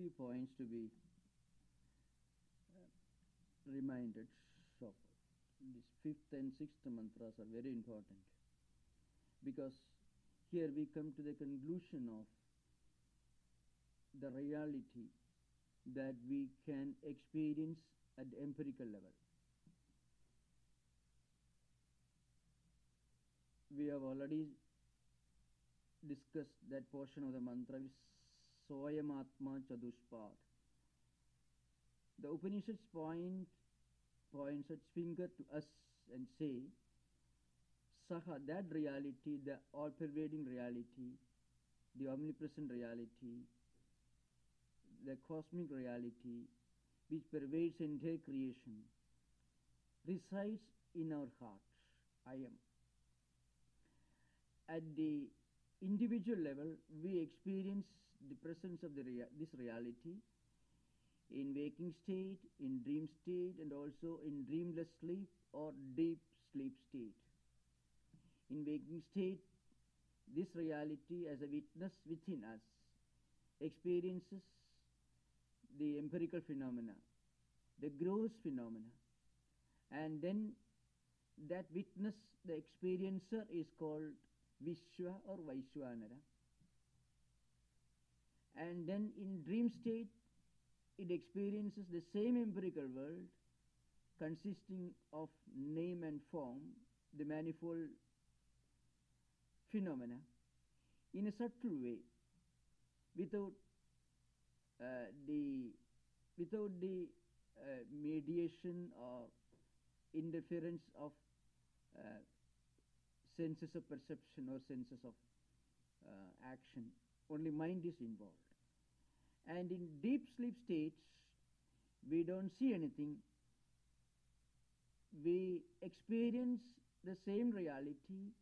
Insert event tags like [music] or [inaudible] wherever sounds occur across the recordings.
few points to be uh, reminded of. This fifth and sixth mantras are very important because here we come to the conclusion of the reality that we can experience at the empirical level. We have already discussed that portion of the mantra with Soyamatma Chatushpad. The Upanishads point points its finger to us and say, Saha, that reality, the all-pervading reality, the omnipresent reality, the cosmic reality which pervades entire creation, resides in our heart. I am. At the individual level, we experience the presence of the rea- this reality in waking state, in dream state, and also in dreamless sleep or deep sleep state. In waking state, this reality as a witness within us experiences the empirical phenomena, the gross phenomena, and then that witness, the experiencer, is called Vishwa or Vaishwanara. And then in dream state, it experiences the same empirical world consisting of name and form, the manifold phenomena, in a subtle way, without uh, the without the uh, mediation or interference of uh, senses of perception or senses of uh, action. Only mind is involved. And in deep sleep states, we don't see anything. We experience the same reality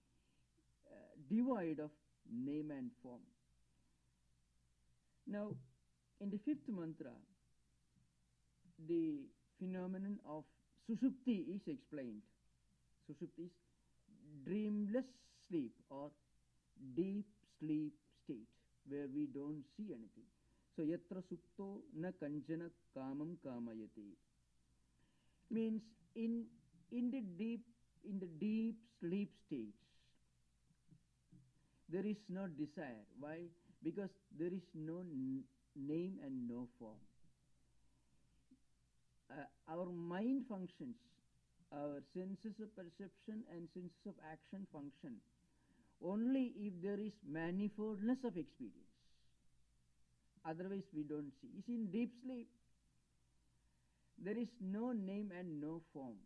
uh, devoid of name and form. Now, in the fifth mantra, the phenomenon of susupti is explained. susupti is dreamless sleep or deep sleep state where we don't see anything. So yatra supto na kanchana kamam kamayati means in in the deep in the deep sleep states there is no desire. Why? Because there is no name and no form. Uh, our mind functions, our senses of perception and senses of action function only if there is manifoldness of experience. Otherwise, we don't see. See, in deep sleep, there is no name and no form.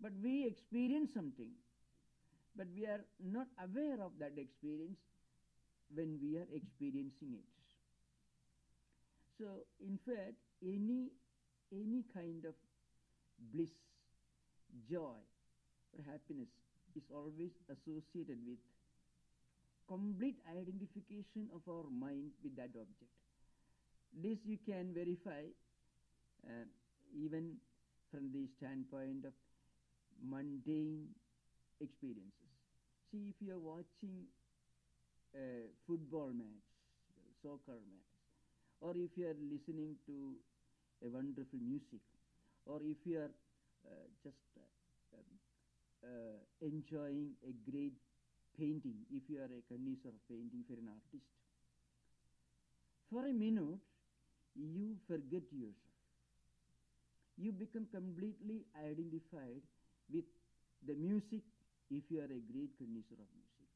But we experience something, but we are not aware of that experience when we are experiencing it. So, in fact, any any kind of bliss, joy, or happiness is always associated with complete identification of our mind with that object. This you can verify uh, even from the standpoint of mundane experiences. See, if you are watching a football match, soccer match, or if you are listening to a wonderful music, or if you are uh, just uh, um, uh, enjoying a great painting, if you are a connoisseur of painting, if you are an artist, for a minute you forget yourself. You become completely identified with the music if you are a great connoisseur of music.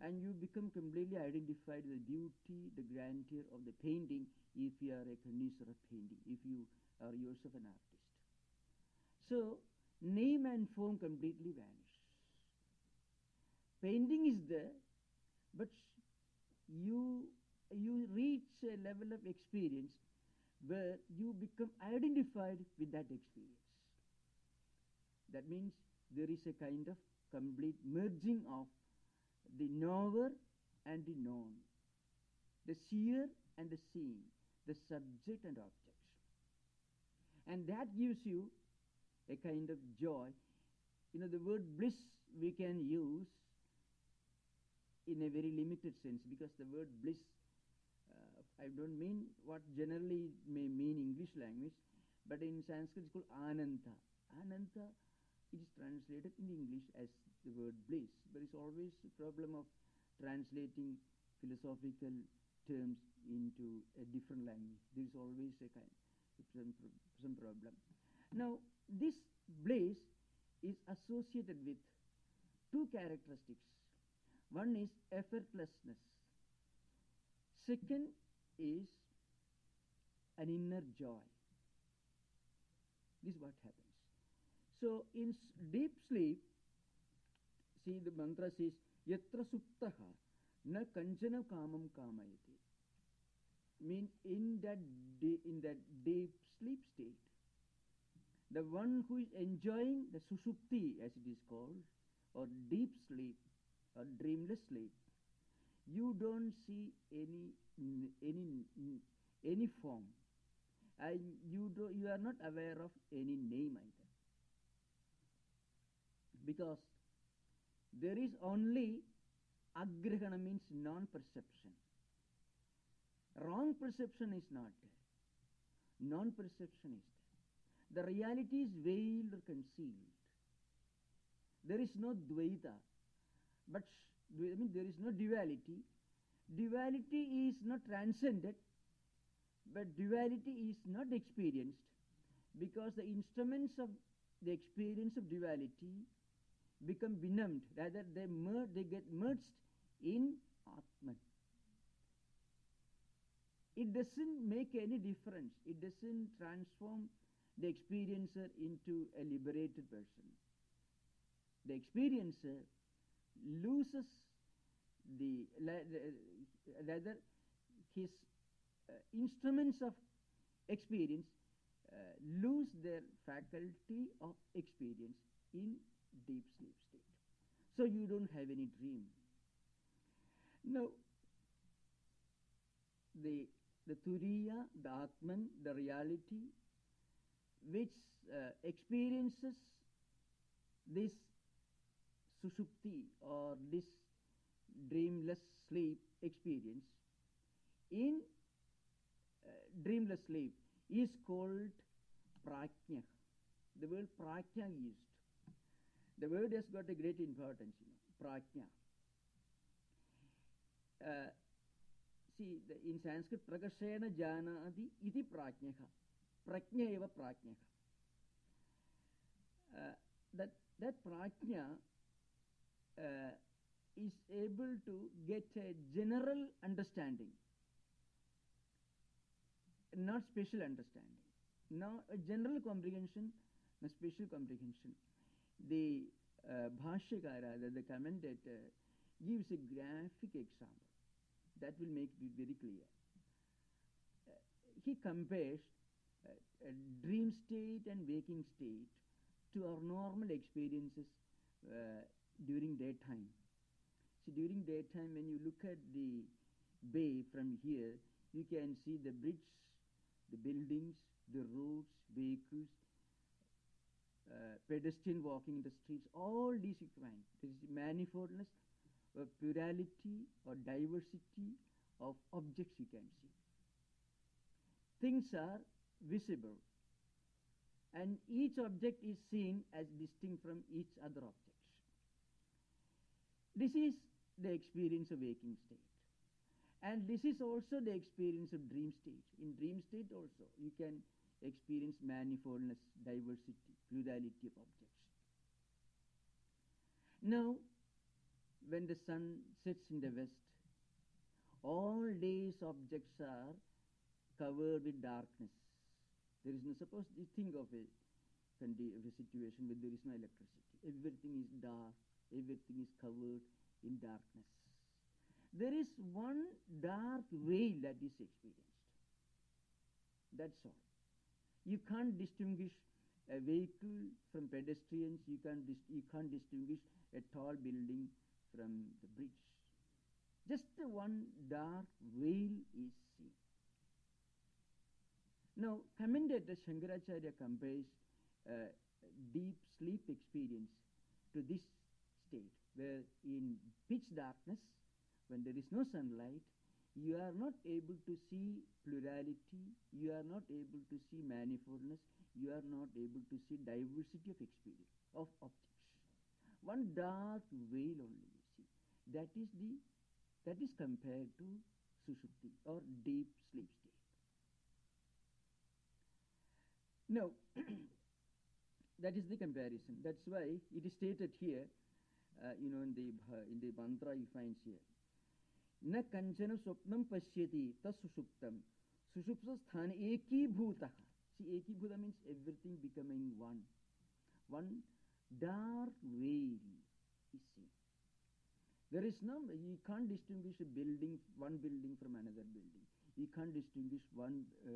And you become completely identified with the beauty, the grandeur of the painting if you are a connoisseur of painting, if you are yourself an artist. So, name and form completely vanish. Painting is there, but you, you reach a level of experience where you become identified with that experience. That means there is a kind of complete merging of the knower and the known, the seer and the seen, the subject and object. And that gives you a kind of joy you know, the word bliss we can use in a very limited sense because the word bliss, uh, I don't mean what generally may mean English language, but in Sanskrit it's called ananda. Ananda, it is translated in English as the word bliss, but it's always a problem of translating philosophical terms into a different language. There is always a kind some, some problem. Now, this bliss is associated with two characteristics. One is effortlessness. Second is an inner joy. This is what happens. So in deep sleep, see the mantra says, Yatra suptaha na kanchana kamam kamayati. Mean in that in that deep sleep state, the one who is enjoying the susupti, as it is called, or deep sleep, or dreamless sleep, you don't see any any any form, and you do you are not aware of any name either, because there is only agrahana means non-perception. Wrong perception is not there. Non-perception is there. The reality is veiled or concealed. There is no dvaita, but I mean there is no duality. Duality is not transcended, but duality is not experienced because the instruments of the experience of duality become benumbed. Rather, they mer- they get merged in Atman. It doesn't make any difference. It doesn't transform the experiencer into a liberated person. The experiencer loses the rather his uh, instruments of experience uh, lose their faculty of experience in deep sleep state. So you don't have any dream. Now, the the turiya, the atman, the reality, which uh, experiences this sushupti or this dreamless sleep experience in uh, dreamless sleep is called prajna. The word prajna used. The word has got a great importance, you know, prajna. Uh, see, the, in Sanskrit, prakashena janadi iti prajnaha. Prajna eva prajnaha. Uh, that, that prajna uh, is able to get a general understanding, not special understanding. Now, a general comprehension, a special comprehension. The uh, Bhashyakara, the, the commentator, gives a graphic example that will make it very clear. Uh, he compares uh, a dream state and waking state to our normal experiences uh, during daytime. See, during daytime, when you look at the bay from here, you can see the bridge, the buildings, the roads, vehicles, uh, pedestrian walking in the streets, all these find. There is manifoldness, or plurality, or diversity of objects you can see. Things are visible, and each object is seen as distinct from each other objects. This is the experience of waking state. And this is also the experience of dream state. In dream state also, you can experience manifoldness, diversity, plurality of objects. Now, when the sun sets in the west, all these objects are covered with darkness. There is no, suppose you think of a, of a situation where there is no electricity. Everything is dark, everything is covered in darkness. There is one dark veil that is experienced. That's all. You can't distinguish a vehicle from pedestrians. You can't, you can't distinguish a tall building from the bridge. Just the one dark veil is seen. Now, commentator Shankaracharya compares uh, deep sleep experience to this state where in pitch darkness, when there is no sunlight, you are not able to see plurality, you are not able to see manifoldness, you are not able to see diversity of experience, of objects. One dark veil only you see. That is the that is compared to sushupti or deep sleep state. Now, [clears throat] that is the comparison. That's why it is stated here, uh, you know, in the in the mantra you find here. न कंचन स्वप्नम पश्यति तत्सुषुप्तम सुषुप्त स्थान ekibhuta. See, ekibhuta means everything becoming one. One dark veil is seen. There is no, you can't distinguish a building, one building from another building. You can't distinguish one uh,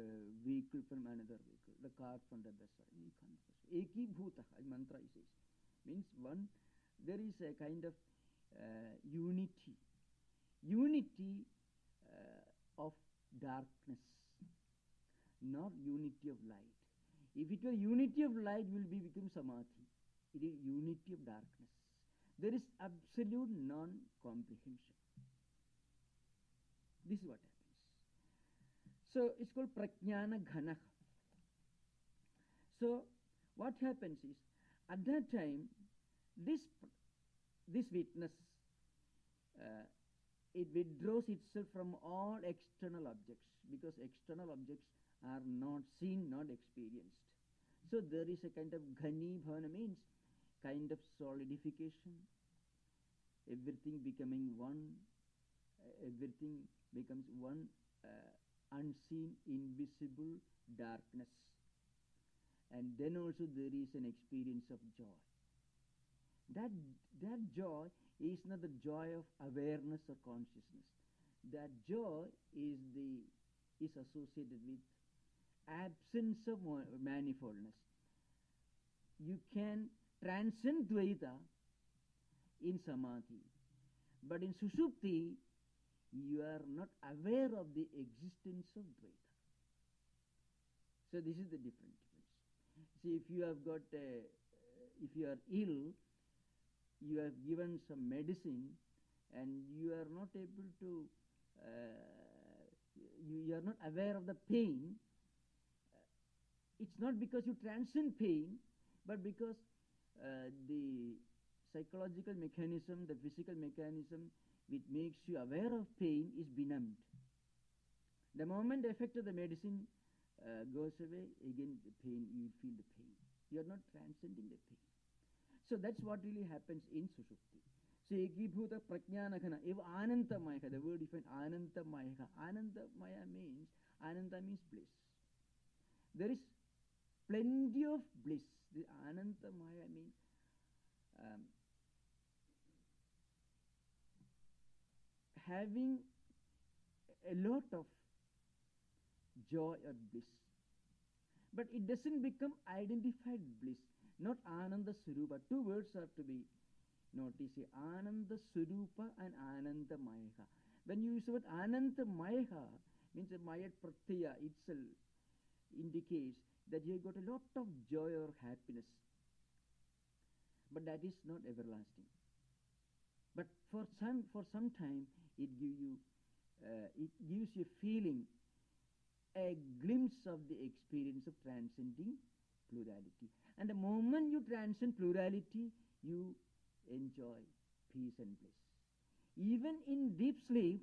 vehicle from another vehicle, the car from the side. You can't. Eki bhuta, mantra says, means one, there is a kind of uh, unity, unity uh, of darkness, not unity of light. If it were unity of light, will be become samadhi. It is unity of darkness. There is absolute non-comprehension. This is what happens. So it's called prajnana ghana. So what happens is, at that time, this this witness uh, it withdraws itself from all external objects because external objects are not seen, not experienced. So there is a kind of ghani bhavana means kind of solidification, everything becoming one, everything becomes one uh, unseen, invisible darkness. And then also there is an experience of joy. That, that joy is not the joy of awareness or consciousness. That joy is, the, is associated with absence of manifoldness. You can transcend Dvaita in Samadhi. But in Susupti, you are not aware of the existence of Dvaita. So this is the difference. See, if you have got a, if you are ill, you have given some medicine and you are not able to, uh, you, you, are not aware of the pain, it's not because you transcend pain, but because uh, the psychological mechanism, the physical mechanism which makes you aware of pain is benumbed. The moment the effect of the medicine uh, goes away, again the pain, you feel the pain. You are not transcending the pain. So that's what really happens in Sushupti. So Ekibhuta Prajnanaghana, if Anandamaya, the word defined Anandamaya. Anandamaya means, Ananda means bliss. There is plenty of bliss. The Anandamaya means um, having a lot of joy or bliss. But it doesn't become identified bliss, not Ananda Surupa. Two words are to be noticed here Ananda Surupa and Ananda Mayaha. When you use the word Ananda Mayaha, means the Mayat Pratyaya itself indicates that you have got a lot of joy or happiness. But that is not everlasting. But for some, for some time, it gives you, uh, it gives you a feeling, a glimpse of the experience of transcending plurality. And the moment you transcend plurality, you enjoy peace and bliss. Even in deep sleep,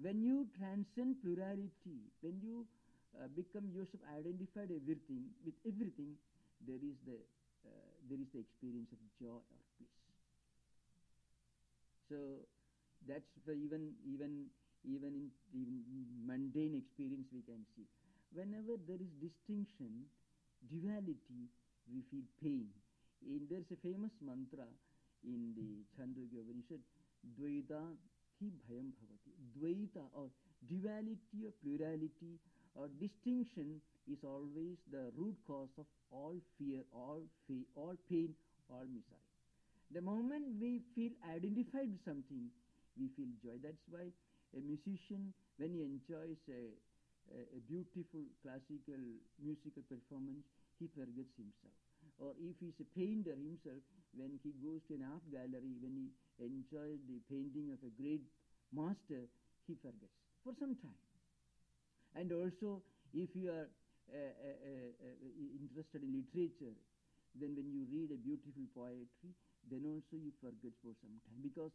when you transcend plurality, when you uh, become yourself identified everything with everything, there is the uh, there is the experience of joy or bliss. So that's for even even even in, in mundane experience we can see. Whenever there is distinction, duality, we feel pain. In there's a famous mantra in the Chandogya Upanishad, Dvaita thi bhayam bhavati. Dvaita or duality or plurality or distinction is always the root cause of all fear, all, fe- all pain, all misery. The moment we feel identified with something, we feel joy. That's why a musician, when he enjoys a, a, a beautiful classical musical performance, he forgets himself. Or if he's a painter himself, when he goes to an art gallery, when he enjoys the painting of a great master, he forgets for some time. And also, if you are uh, uh, uh, interested in literature, then when you read a beautiful poetry, then also you forget for some time because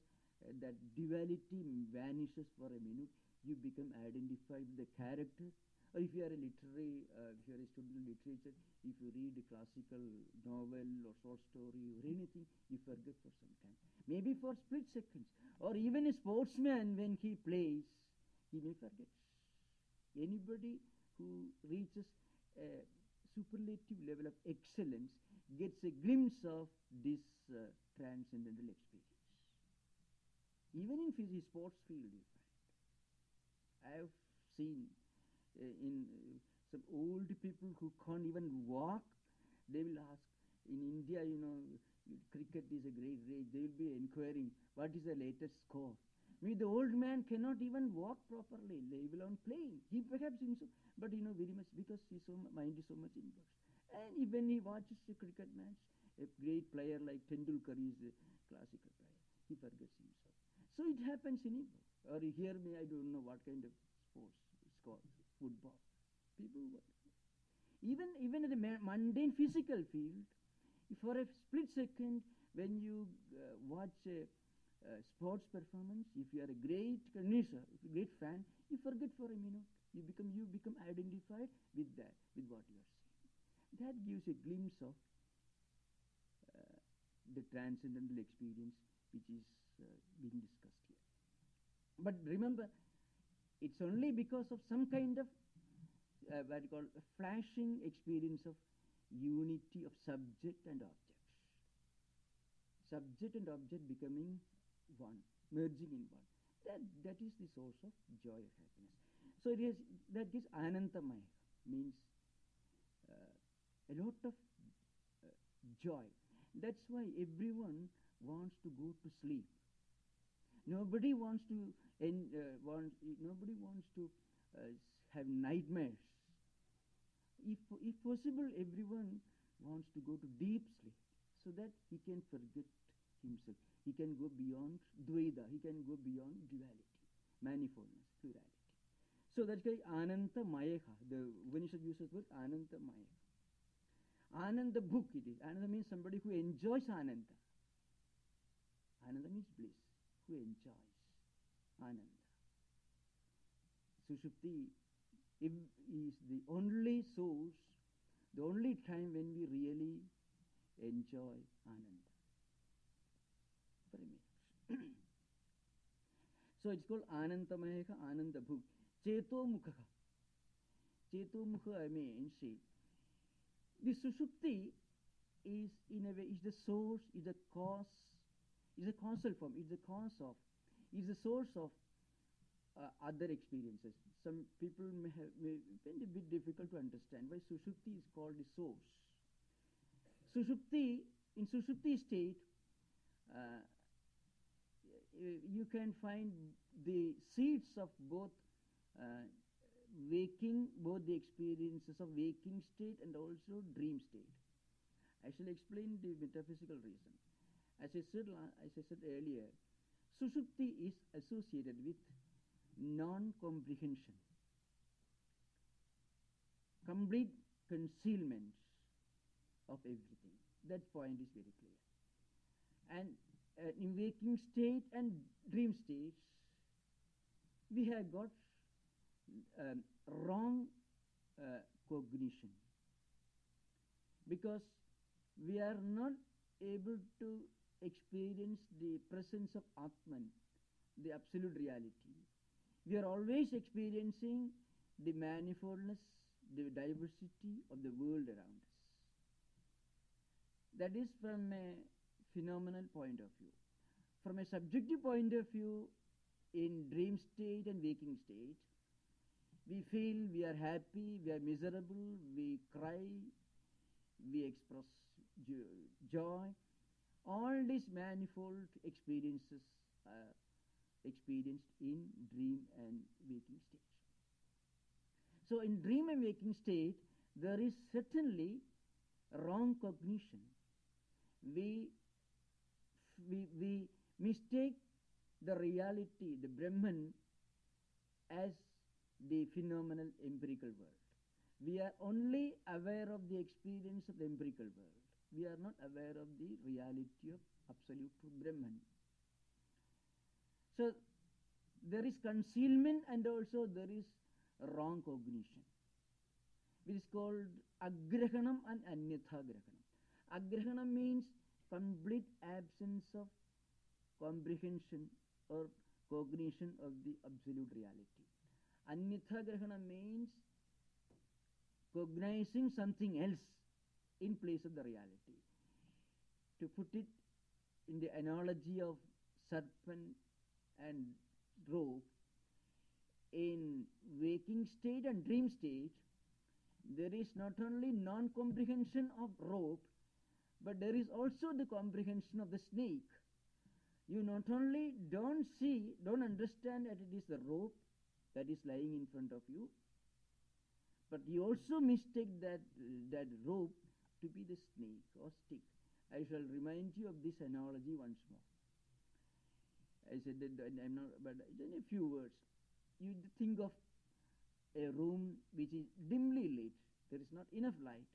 that duality vanishes for a minute. You become identified with the character. If you are a literary, if you are a student of literature, if you read a classical novel or short story or anything, you forget for some time. Maybe for split seconds. Or even a sportsman, when he plays, he may forget. Anybody who reaches a superlative level of excellence gets a glimpse of this uh, transcendental experience. Even in sports field, you find. I have seen uh, in uh, some old people who can't even walk, they will ask, in India, you know, cricket is a great rage. They will be inquiring, what is the latest score? Maybe the old man cannot even walk properly. They will on playing. He perhaps himself, but you know, very much because his so mind is so much involved. And when he watches a cricket match, a great player like Tendulkar is a classical player. He forgets himself. So it happens in Igbo. Or here me, I don't know what kind of sports, score, football. People. Even, even in the mundane physical field, for a split second, when you uh, watch a uh, sports performance, if you are a great connoisseur, a great fan, you forget for a minute. You become you become identified with that, with what you are seeing. That gives a glimpse of uh, the transcendental experience which is uh, being discussed here. But remember, it's only because of some kind of uh, what you call a flashing experience of unity of subject and object. Subject and object becoming one, merging in one. That, that is the source of joy of happiness. So it is, that is anandamaya, means uh, a lot of uh, joy. That's why everyone wants to go to sleep. Nobody wants to, en- uh, want, nobody wants to uh, have nightmares. If, if possible, everyone wants to go to deep sleep so that he can forget himself. He can go beyond Dvaita. He can go beyond duality, manifoldness, plurality. So that's why Ananda Mayeha. The Upanishad uses the word Ananda Mayeha. Anandabhuk it is. Ananda means somebody who enjoys Ananda. Ananda means bliss, who enjoys Ananda. Sushupti is the only source, the only time when we really enjoy Ananda. A [clears throat] so it's called Anantamayaka Mukha. Cheto Mukha means see, the Sushupti is in a way is the source, is the cause, is a causal form, is the cause of, is the source of uh, other experiences. Some people may have may find it a bit difficult to understand why Sushupti is called the source. Sushupti, in Sushupti state, uh, you can find the seeds of both uh, waking, both the experiences of waking state and also dream state. I shall explain the metaphysical reason. As I said, as I said earlier, Sushupti is associated with non-comprehension, complete concealment of everything. That point is very clear. And uh, in waking state and dream states, we have got um, wrong uh, cognition because we are not able to experience the presence of Atman, the absolute reality. We are always experiencing the manifoldness, the diversity of the world around us. That is from a phenomenal point of view. From a subjective point of view, in dream state and waking state, we feel we are happy, we are miserable, we cry, we express joy. All these manifold experiences are experienced in dream and waking state. So in dream and waking state, there is certainly wrong cognition. We we, we mistake the reality, the Brahman, as the phenomenal empirical world. We are only aware of the experience of the empirical world. We are not aware of the reality of absolute truth Brahman. So there is concealment and also there is wrong cognition, which is called agrahanam and anyatha grahanam. Agrahanam means complete absence of comprehension or cognition of the absolute reality. Anyatha grahanam means cognizing something else in place of the reality. To put it in the analogy of serpent and rope, in waking state and dream state, there is not only non comprehension of rope, but there is also the comprehension of the snake. You not only don't see, don't understand that it is the rope that is lying in front of you, but you also mistake that, that rope to be the snake or stick. I shall remind you of this analogy once more. I said that I'm not, but in a few words, you think of a room which is dimly lit. There is not enough light,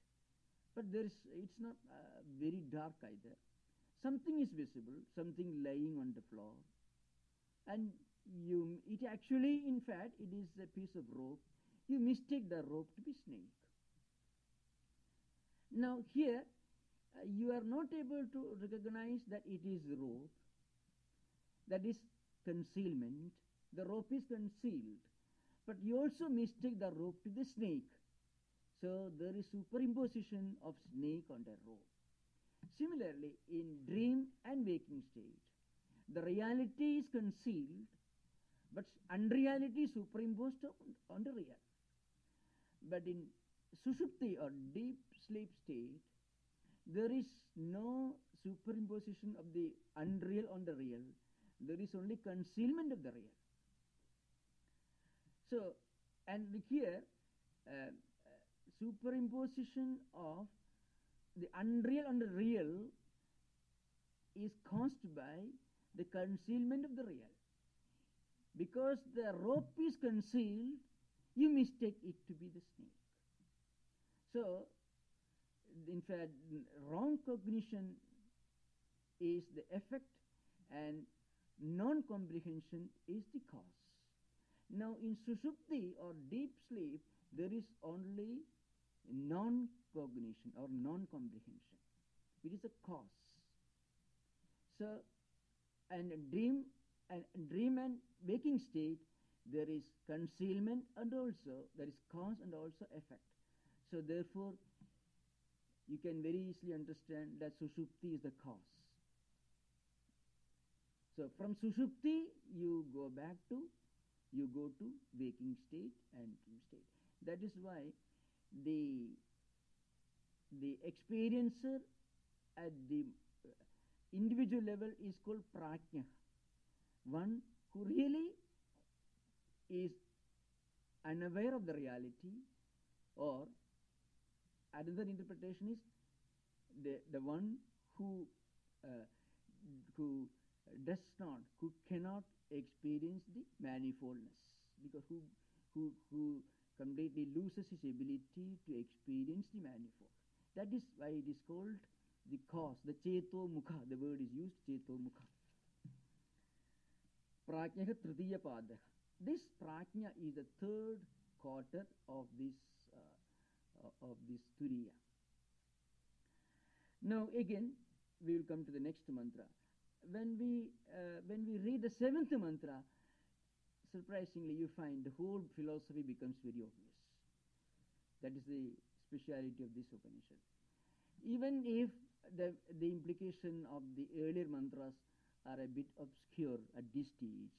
but there is. It's not uh, very dark either. Something is visible, something lying on the floor, and you. It actually, in fact, it is a piece of rope. You mistake the rope to be snake. Now here, Uh, you are not able to recognize that it is rope. That is concealment. The rope is concealed. But you also mistake the rope to the snake. So there is superimposition of snake on the rope. Similarly, in dream and waking state, the reality is concealed, but unreality is superimposed on, on the real. But in sushupti or deep sleep state, there is no superimposition of the unreal on the real. There is only concealment of the real. So, and look here, uh, superimposition of the unreal on the real is caused by the concealment of the real. Because the rope is concealed, you mistake it to be the snake. So, in fact, wrong cognition is the effect and non comprehension is the cause. Now, in susupti or deep sleep, there is only non cognition or non comprehension, which is a cause. So, and dream and dream and waking state, there is concealment and also there is cause and also effect. So, therefore, you can very easily understand that sushupti is the cause. So, from sushupti, you go back to you go to waking state and dream state. That is why the the experiencer at the individual level is called prajna, one who really is unaware of the reality, or another interpretation is the the one who uh, who does not, who cannot experience the manifoldness. Because who who who completely loses his ability to experience the manifold. That is why it is called the cause the cheto mukha the word is used cheto mukha prajna tritiya this prajna is the third quarter of this of this turiya now again we will come to the next mantra when we uh, when we read the seventh mantra, surprisingly you find the whole philosophy becomes very obvious. That is the speciality of this Upanishad. Even if the the implication of the earlier mantras are a bit obscure at this stage,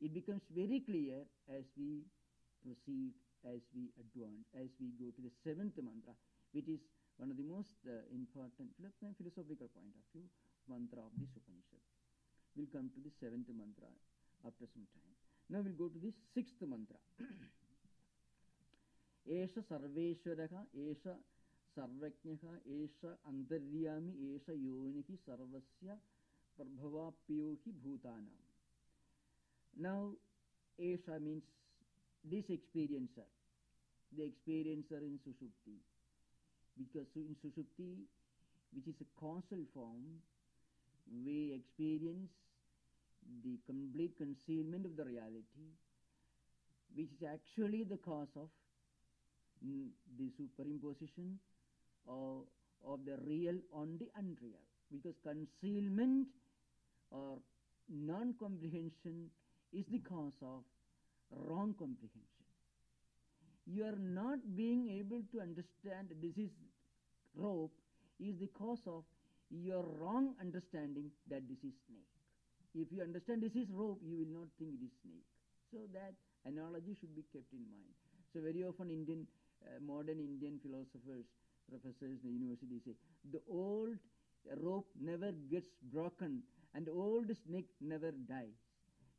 it becomes very clear as we proceed, as we advance, as we go to the seventh mantra, which is one of the most uh, important philosophical point of view mantra of this Upanishad. We'll come to the seventh mantra after some time. Now we'll go to the sixth mantra. एष सर्वेश्वरः एष सर्वज्ञः एष अन्तर्यामि एष योनिः सर्वस्य प्रभवाप्यो हि भूतानां नौ एष means this experiencer, the experiencer in Sushupti. Because in Sushupti, which is a causal form, we experience the complete concealment of the reality, which is actually the cause of the superimposition of, of the real on the unreal. Because concealment or non-comprehension is the cause of wrong comprehension. You are not being able to understand this is rope is the cause of your wrong understanding that this is snake. If you understand this is rope, you will not think it is snake. So that analogy should be kept in mind. So very often Indian, uh, modern Indian philosophers, professors in the university say, the old rope never gets broken and old snake never dies.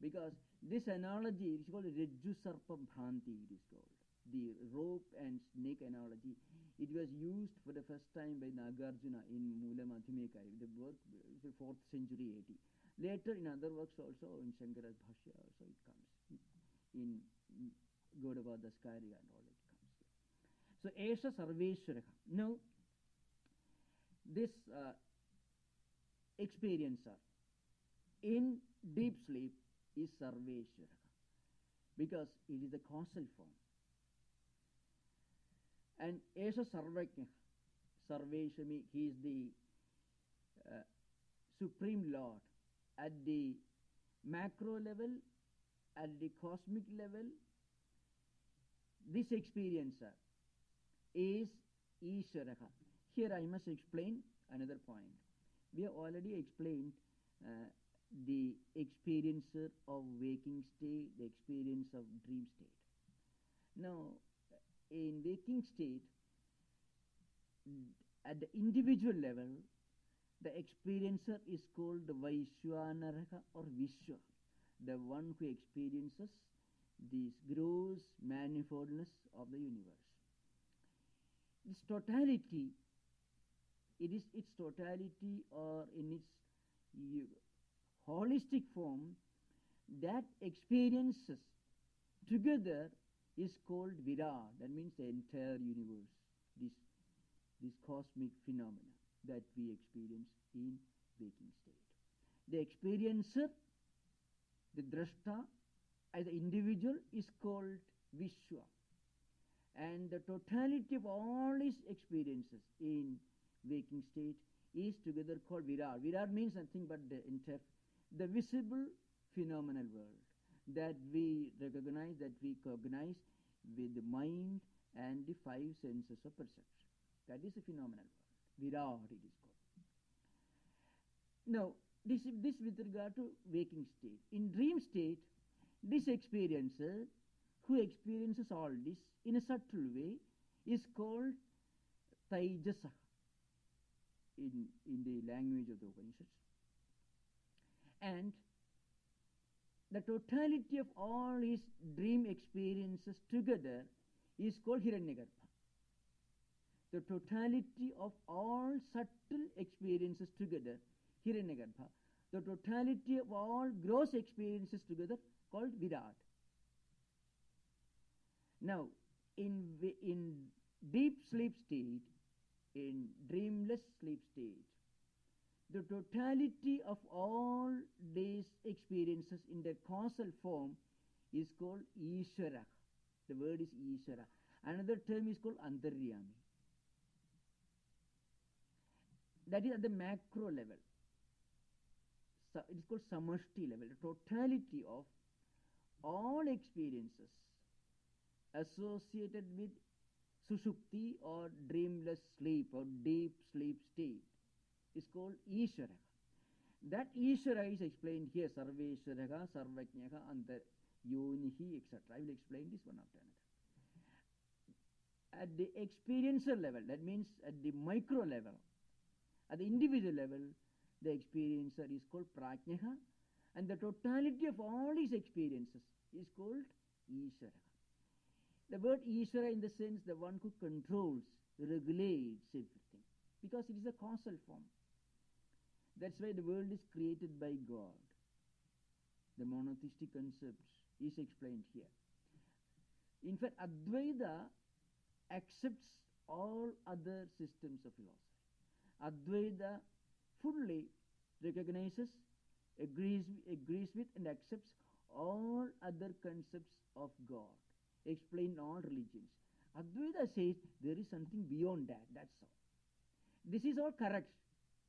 Because this analogy is called it is called. The rope and snake analogy. It was used for the first time by Nagarjuna in Mula Madhyamika, the work, the 4th century AD. Later in other works also, in Shankara's Bhashya also it comes. In Gaudapada's Karika and all it comes. So, Esha Sarveshwaraha. Now, this uh, experiencer in deep sleep is Sarveshwara because it is the causal form. And Esha Sarvajna, Sarveshami, he is the uh, Supreme Lord at the macro level, at the cosmic level. This experiencer is Ishvaraha. Here I must explain another point. We have already explained uh, the experiencer of waking state, the experience of dream state. Now, in waking state, at the individual level, the experiencer is called the Vaishwanaraka or Vishwa, the one who experiences this gross manifoldness of the universe. This totality, it is its totality or in its holistic form that experiences together is called Virat. That means the entire universe, this, this cosmic phenomena that we experience in waking state. The experiencer, the drashta, as an individual is called Vishwa. And the totality of all his experiences in waking state is together called Virat. Virat means nothing but the entire the visible phenomenal world that we recognize, that we cognize with the mind and the five senses of perception. That is a phenomenal world. Virat it is called. Now, this, this with regard to waking state. In dream state, this experiencer who experiences all this in a subtle way is called Taijasa in, in the language of the Upanishads and the totality of all his dream experiences together is called Hiranyagarbha. The totality of all subtle experiences together, Hiranyagarbha. The totality of all gross experiences together called Virat. Now, in, in deep sleep state, in dreamless sleep state, the totality of all these experiences in their causal form is called Ishvara. The word is Ishvara. Another term is called Antaryami. That is at the macro level. So it is called Samashti level, the totality of all experiences associated with Sushupti or dreamless sleep or deep sleep state is called Ishvara. That Ishvara is explained here, Sarveshwaraha, Sarvajnaha, Antar, Yonihi, etc. I will explain this one after another. At the experiencer level, that means at the micro level, at the individual level, the experiencer is called Prajnaha, and the totality of all his experiences is called Ishvara. The word Ishvara in the sense the one who controls, regulates everything because it is a causal form. That's why the world is created by God. The monotheistic concept is explained here. In fact, Advaita accepts all other systems of philosophy. Advaita fully recognizes, agrees, agrees with, and accepts all other concepts of God, explained in all religions. Advaita says there is something beyond that, that's all. This is all correct,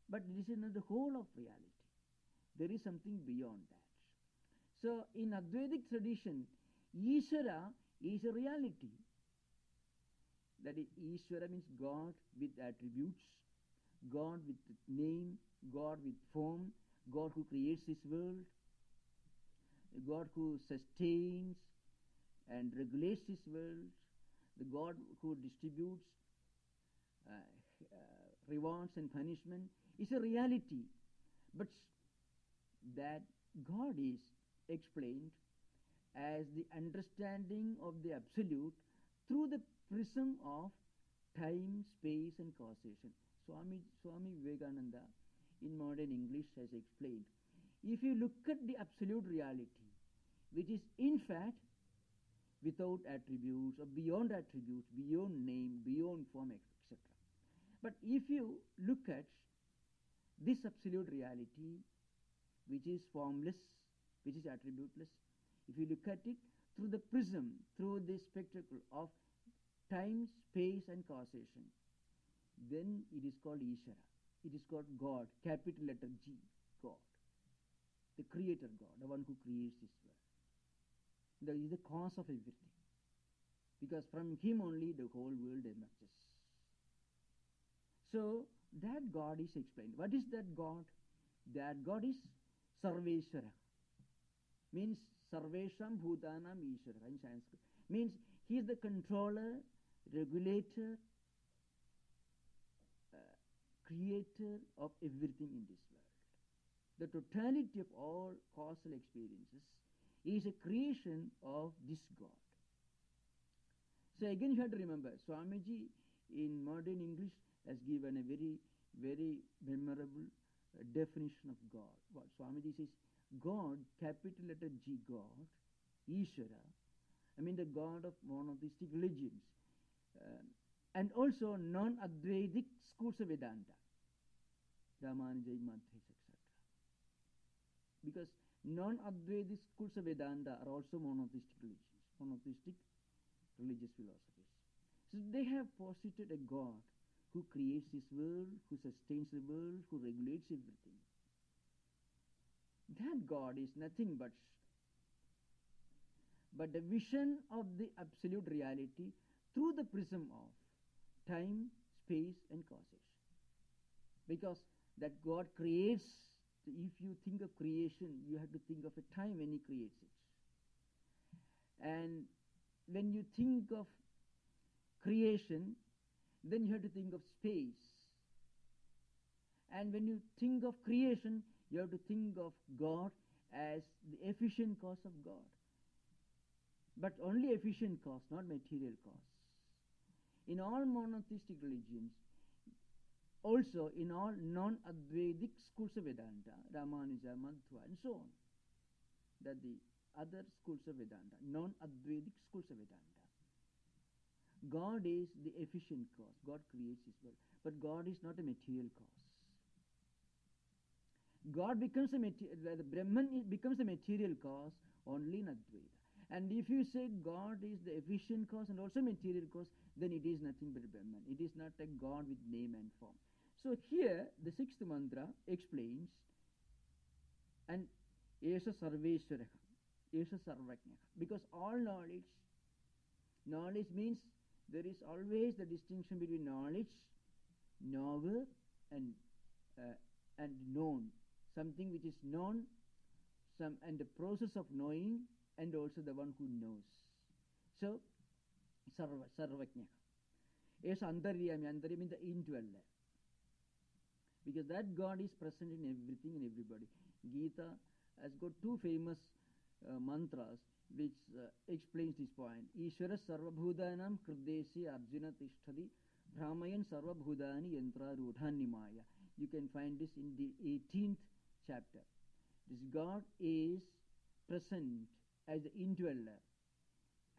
but this is not the whole of reality. There is something beyond that. So, in Advaitic tradition, Ishvara is a reality. That is, Ishvara means God with attributes, God with name, God with form, God who creates this world, God who sustains and regulates this world, the God who distributes uh, uh, rewards and punishment is a reality. But that God is explained as the understanding of the absolute through the prism of time, space, and causation. Swami, Swami Vivekananda in modern English has explained. If you look at the absolute reality, which is in fact without attributes or beyond attributes, beyond name, beyond form, etc. But if you look at this absolute reality, which is formless, which is attributeless, if you look at it through the prism, through the spectacle of time, space, and causation, then it is called Ishvara. It is called God, capital letter G, God. The creator God, the one who creates this world. That is the cause of everything. Because from him only the whole world emerges. So that God is explained. What is that God? That God is Sarveshwara. Means Sarvesham Bhutanam Ishvara in Sanskrit. Means he is the controller, regulator, uh, creator of everything in this world. The totality of all causal experiences is a creation of this God. So again you have to remember, Swamiji in modern English has given a very, very memorable uh, definition of God. What Swamiji says, God, capital letter G, God, Ishvara, I mean the God of monotheistic religions, um, and also non-Advaitic schools of Vedanta, Ramanuja, Madhva, etc. Because non-Advaitic schools of Vedanta are also monotheistic religions, monotheistic religious philosophies. So they have posited a God who creates this world, who sustains the world, who regulates everything. That God is nothing but but the vision of the absolute reality through the prism of time, space, and causation. Because that God creates, if you think of creation, you have to think of a time when He creates it. And when you think of creation, then you have to think of space. And when you think of creation, you have to think of God as the efficient cause of God. But only efficient cause, not material cause. In all monotheistic religions, also in all non-Advaitic schools of Vedanta, Ramanuja, Madhva, and so on, that the other schools of Vedanta, non-Advaitic schools of Vedanta, God is the efficient cause. God creates His world. But God is not a material cause. God becomes a material, the Brahman becomes a material cause only in Advaita. And if you say God is the efficient cause and also material cause, then it is nothing but Brahman. It is not a God with name and form. So here, the sixth mantra explains, and Esha Sarveshwara, Esha Sarvajna. Because all knowledge, knowledge means there is always the distinction between knowledge, knower, and uh, and known. Something which is known, some and the process of knowing, and also the one who knows. So, sarva. Yes, antaryami, antaryami means the indweller. Because that God is present in everything and everybody. Gita has got two famous uh, mantras which uh, explains this point. Ishvara sarvabhudanam kridesi arjuna tishtadi Brahmayan Sarvabhudani Yantra Rudhanimaya. You can find this in the 18th chapter. This God is present as the indweller,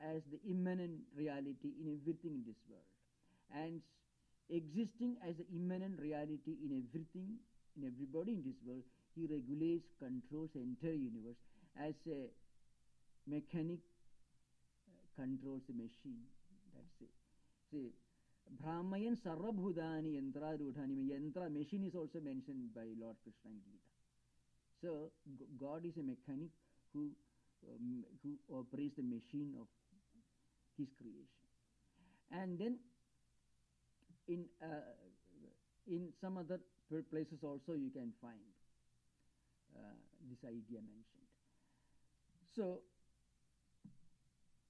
as the immanent reality in everything in this world, and existing as the immanent reality in everything, in everybody in this world. He regulates, controls the entire universe as a mechanic controls the machine. That's it. See, Brahmayan Sarvabhudani Yantra Rudhanima. Yantra, machine is also mentioned by Lord Krishna in Gita. So, God is a mechanic who, um, who operates the machine of his creation. And then, in, uh, in some other places also you can find uh, this idea mentioned. So,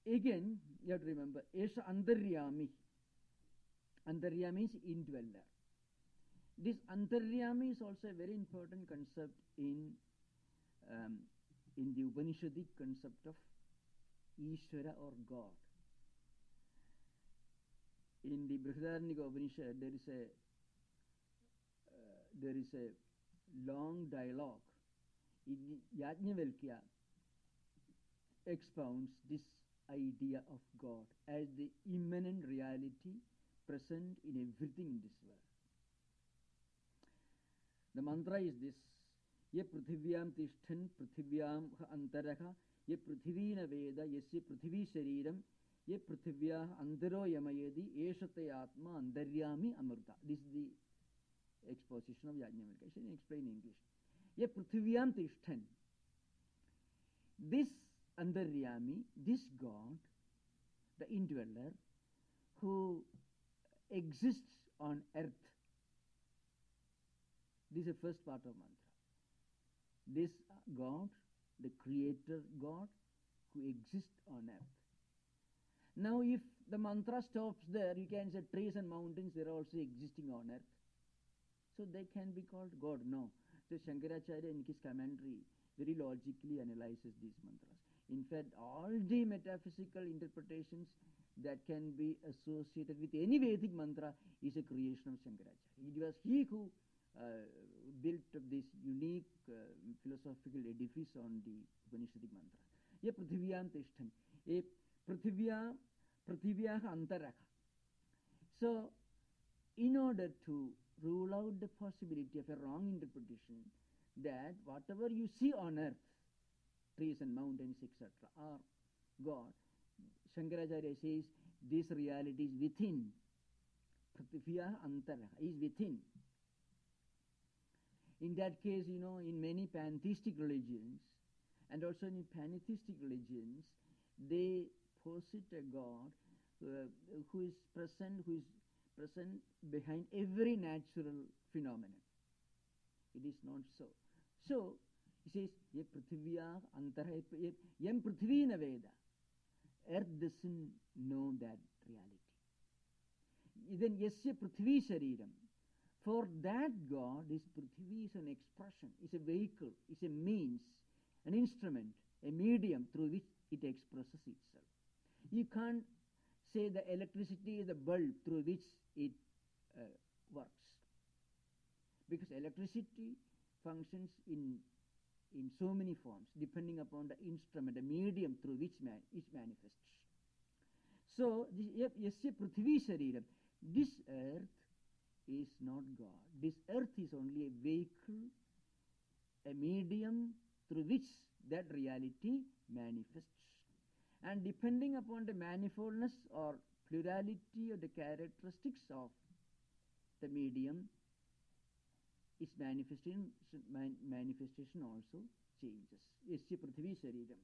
again, you have to remember, Esha Antaryami. Antaryami means indweller. This Antaryami is also a very important concept in, um, in the Upanishadic concept of Ishvara or God. In the Brihadaranyaka Upanishad, there is a uh, there is a long dialogue. In Yajnavalkya expounds this idea of God as the immanent reality present in everything in this world. The mantra is this ye prithiviyam tishtan prithiviyam antaraha ye prithivina veda yasya prithvi shariram ye prithivya antaro yamayadi eshate atma antaryami amrita. This is the exposition of Yajnavalkya. I explain in English. Ye prithiviyam tishtan. This Antaryami, this God, the indweller, who exists on earth. This is the first part of mantra. This God, the creator God, who exists on earth. Now, if the mantra stops there, you can say trees and mountains, they are also existing on earth. So they can be called God. No. So Shankaracharya in his commentary very logically analyzes these mantras. In fact, all the metaphysical interpretations that can be associated with any Vedic mantra is a creation of Shankaracharya. It was he who uh, built up this unique uh, philosophical edifice on the Upanishadic mantra. Tishtan. Ye prithivya, prithivya antaraka. So, in order to rule out the possibility of a wrong interpretation that whatever you see on earth, trees and mountains, etc., are God, Shankaracharya says this reality is within. Prithivya antara is within. In that case, you know, in many pantheistic religions and also in pantheistic religions, they posit a God uh, who is present, who is present behind every natural phenomenon. It is not so. So, he says, ye antara, prithvi na veda. Earth doesn't know that reality. Then yasya prithvi shariram. For that God, this prithvi is an expression, is a vehicle, is a means, an instrument, a medium through which it expresses itself. You can't say the electricity is the bulb through which it uh, works. Because electricity functions in, in so many forms, depending upon the instrument, the medium through which man, it manifests. So, yasya prithvi shariram. This earth is not God. This earth is only a vehicle, a medium through which that reality manifests. And depending upon the manifoldness or plurality of the characteristics of the medium, its manifestation, man- manifestation also changes. Yasya prithvi shariram.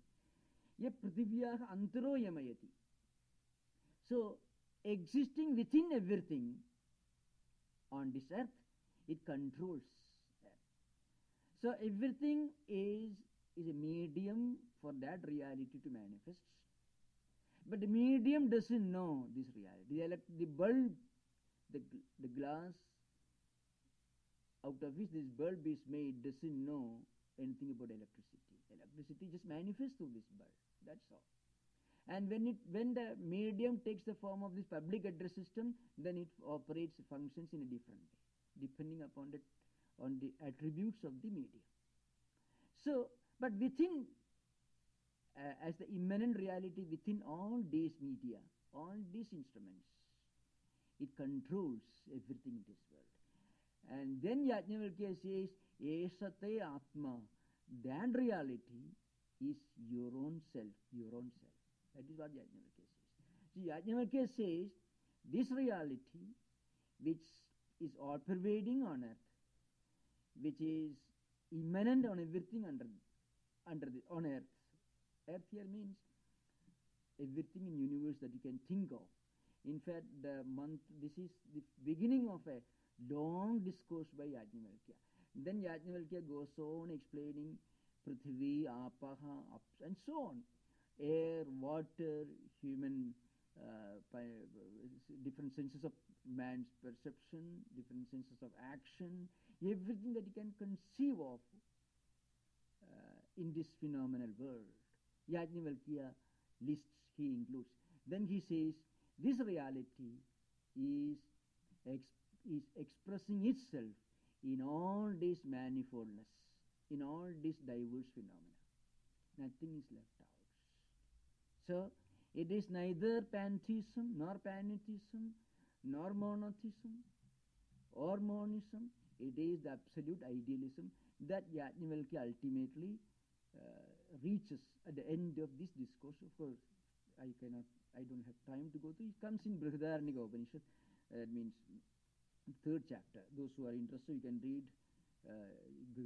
Ye prithivyaha antaro yamayati. So, existing within everything on this earth, it controls. So, everything is, is a medium for that reality to manifest. But the medium doesn't know this reality. The, the bulb, the, the glass out of which this bulb is made doesn't know anything about electricity. Electricity just manifests through this bulb. That's all. And when it when the medium takes the form of this public address system, then it operates functions in a different way, depending upon the on the attributes of the medium. So, but within uh, as the immanent reality within all these media, all these instruments, it controls everything in this world. And then Yajnavalkya says, Esate Atma, that reality is your own self, your own self. That is what Yajnavalkya says. So Yajnavalkya says, this reality, which is all pervading on earth, which is immanent on everything under, under the, on earth. Earth here means everything in universe that you can think of. In fact, the month, this is the beginning of a long discourse by Yajnavalkya. Then Yajnavalkya goes on explaining Prithvi, Apaha, ups, and so on. Air, water, human, uh, different senses of man's perception, different senses of action, everything that you can conceive of uh, in this phenomenal world. Yajnavalkya lists, he includes. Then he says, this reality is, ex is expressing itself in all this manifoldness, in all these diverse phenomena. Nothing is left out. So, it is neither pantheism, nor panentheism, nor monotheism, or monism. It is the absolute idealism that Yajnavalkya ultimately uh, reaches at the end of this discourse. Of course, I cannot, I don't have time to go through. It comes in Brihadaranyaka Upanishad. Uh, that means third chapter. Those who are interested, you can read uh, the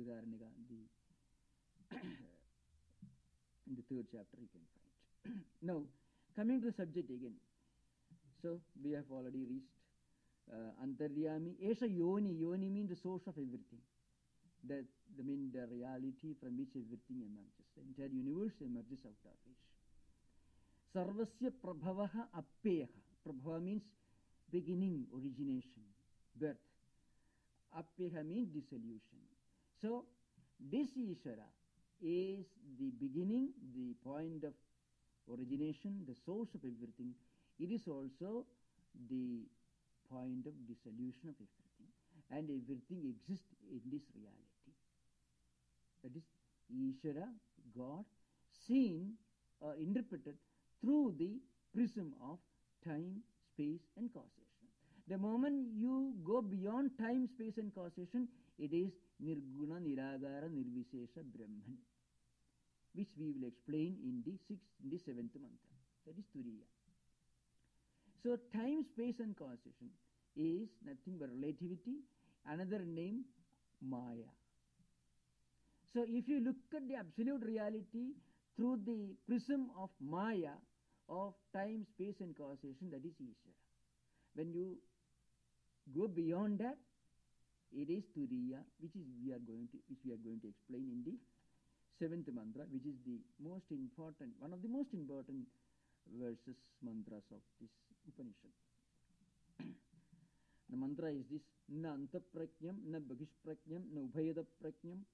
[coughs] in the third chapter you can find. [coughs] now, coming to the subject again. So, we have already reached uh, Antaryami. Esha Yoni. Yoni means the source of everything. That the mean the reality from which everything emerges. The entire universe emerges out of which. Sarvasya prabhavaha appeha. Prabhava means beginning, origination, birth. Appeha means dissolution. So, this Ishvara is the beginning, the point of origination, the source of everything. It is also the point of dissolution of everything. And everything exists in this reality. That is Ishvara, God, seen or interpreted through the prism of time, space and causation. The moment you go beyond time, space and causation, it is Nirguna, Nirakara, Nirvishesha, Brahman, which we will explain in the sixth, in the seventh mantra. That is Turiya. So time, space and causation is nothing but relativity, another name Maya. So if you look at the absolute reality through the prism of Maya, of time, space and causation, that is Ishvara. When you go beyond that, it is Turiya, uh, which is we are going to which we are going to explain in the seventh mantra, which is the most important, one of the most important verses mantras of this Upanishad. the mantra is this na antaprajnam, na bahishprajnam, na ubhayadapragnam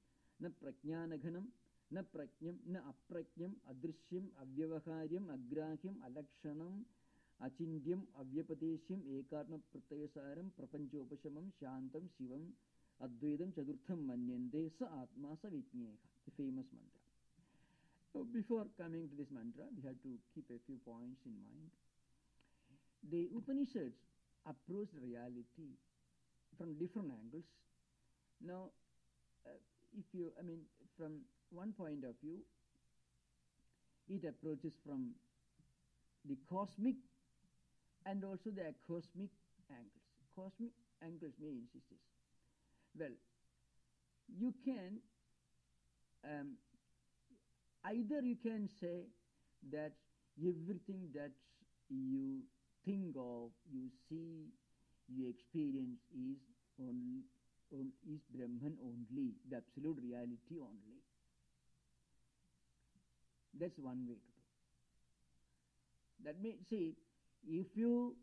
na prajnanaghanam, na prajnam, na aprajnam, adrishyam, avyavaharyam, agrahyam, alakshanam, avyapadeshyam, ekarma pratyasaram, prapanchopashamam, shantam, shivam, advaitam, chaturtham manyande, sa atma, sa vitnyeha, the famous mantra. So before coming to this mantra, we have to keep a few points in mind. The Upanishads approach reality from different angles. Now, uh, if you, I mean, from one point of view, it approaches from the cosmic and also the cosmic angles. Cosmic angles means is this. Well, you can um, either you can say that everything that you think of, you see, you experience is only, on, is Brahman only, the absolute reality only. That's one way to do. That means, see, if you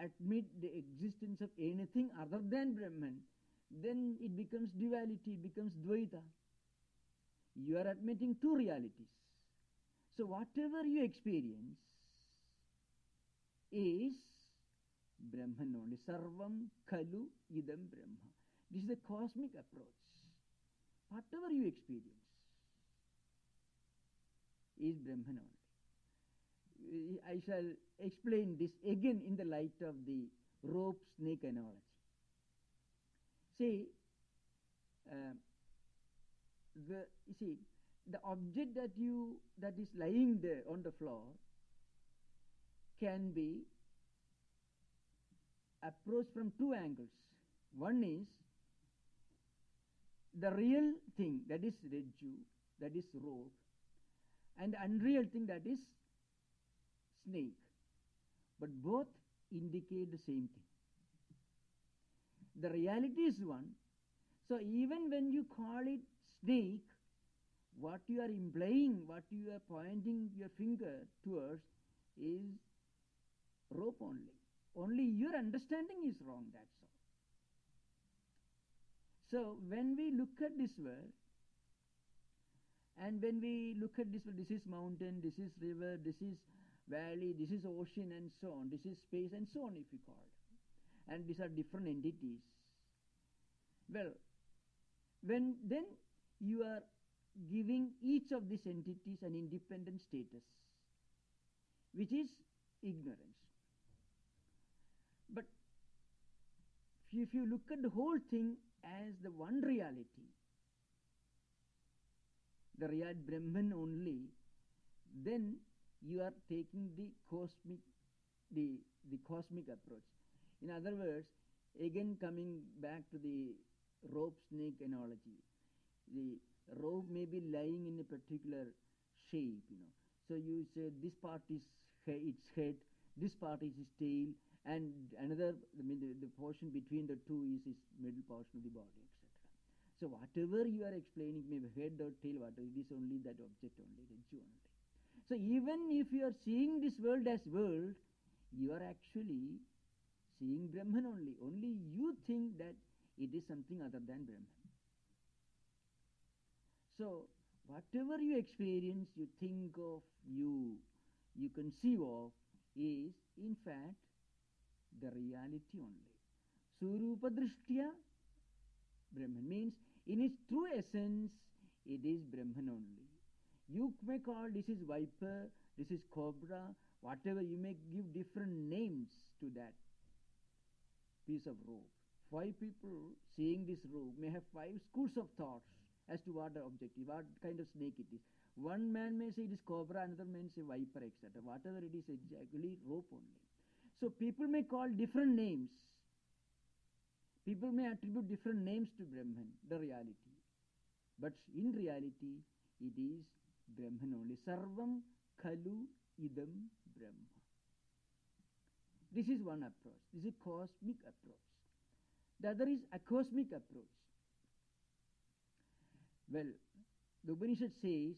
admit the existence of anything other than Brahman, then it becomes duality, it becomes Dvaita. You are admitting two realities. So whatever you experience is Brahman only. Sarvam Khalu Idam Brahma. This is the cosmic approach. Whatever you experience is Brahman only. I shall explain this again in the light of the rope snake analogy. See, uh, the you see the object that you that is lying there on the floor can be approached from two angles. One is the real thing that is Rajju, that is rope, and the unreal thing that is snake. But both indicate the same thing. The reality is one. So even when you call it snake, what you are implying, what you are pointing your finger towards is rope only. Only your understanding is wrong, that's all. So when we look at this world, and when we look at this this is mountain, this is river, this is valley, this is ocean, and so on, this is space, and so on, if you call it. And these are different entities. Well, when then you are giving each of these entities an independent status, which is ignorance. But if you look at the whole thing as the one reality, the real Brahman only, then you are taking the cosmic, the, the cosmic approach. In other words, again coming back to the rope snake analogy, the rope may be lying in a particular shape, you know. So you say this part is its head, this part is its tail, and another, I mean, the, the portion between the two is its middle portion of the body, etc. So whatever you are explaining, maybe head or tail, whatever, it is only that object only, the only. So even if you are seeing this world as world, you are actually seeing Brahman only. Only you think that it is something other than Brahman. So, whatever you experience, you think of, you, you conceive of, is in fact the reality only. Svarupa Drishtya, Brahman means in its true essence, it is Brahman only. You may call this is viper, this is cobra, whatever, you may give different names to that piece of rope. Five people seeing this rope may have five schools of thoughts as to what the object is, what kind of snake it is. One man may say it is cobra, another man say viper, etc. Whatever it is, exactly rope only. So people may call different names. People may attribute different names to Brahman, the reality. But in reality, it is Brahman only. Sarvam Khalu Idam Brahma. This is one approach. This is a cosmic approach. The other is acosmic approach. Well, the Upanishad says,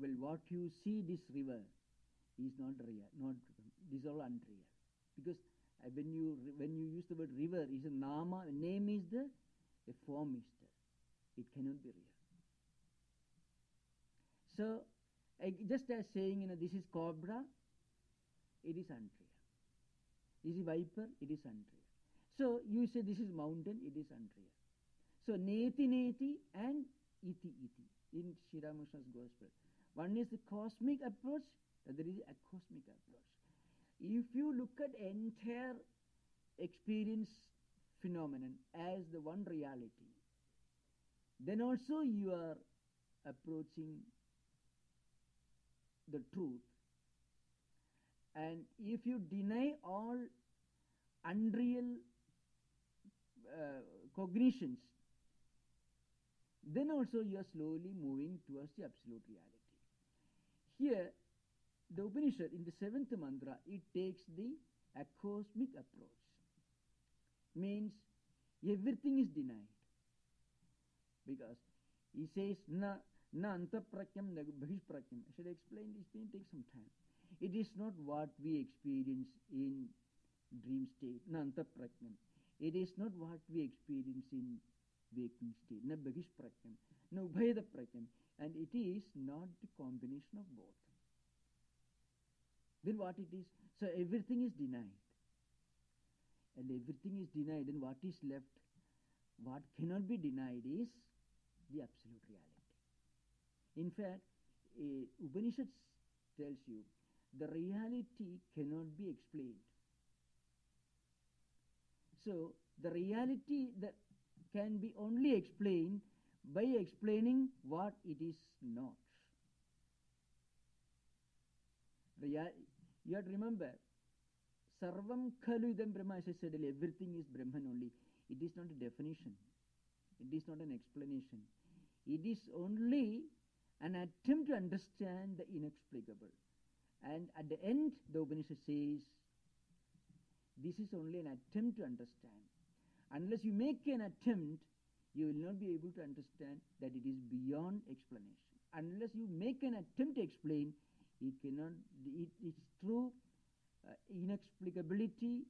well, what you see this river is not real, not this is all unreal. Because uh, when you when you use the word river, is a nama, name is the a form is there. It cannot be real. So, just as saying, you know, this is cobra, it is unreal. This is viper, it is unreal. So you say this is mountain, it is unreal. So neti neti and iti iti in Sri Ramakrishna's gospel. One is the cosmic approach, the other is a cosmic approach. If you look at entire experience phenomenon as the one reality, then also you are approaching the truth. And if you deny all unreal uh, cognitions, then also you are slowly moving towards the absolute reality. Here, the Upanishad in the seventh mantra, it takes the acosmic approach. Means everything is denied. Because he says, na, na antaprakyam, na bahishprakyam. I should explain this, thing, take some time. It is not what we experience in dream state, na antaprakyam. It is not what we experience in waking state, na bahishprakyam, na ubhayada prakyam. And it is not the combination of both. then what it is? So everything is denied. And everything is denied, and what is left? What cannot be denied is the absolute reality. In fact, uh, Upanishads tells you the reality cannot be explained. So the reality that can be only explained by explaining what it is not. Real, you have to remember, Sarvam Khalu Idam Brahma, as I said earlier, everything is Brahman only. It is not a definition. It is not an explanation. It is only an attempt to understand the inexplicable. And at the end, the Upanishad says, this is only an attempt to understand. Unless you make an attempt, you will not be able to understand that it is beyond explanation. Unless you make an attempt to explain, it cannot, it, its true uh, inexplicability,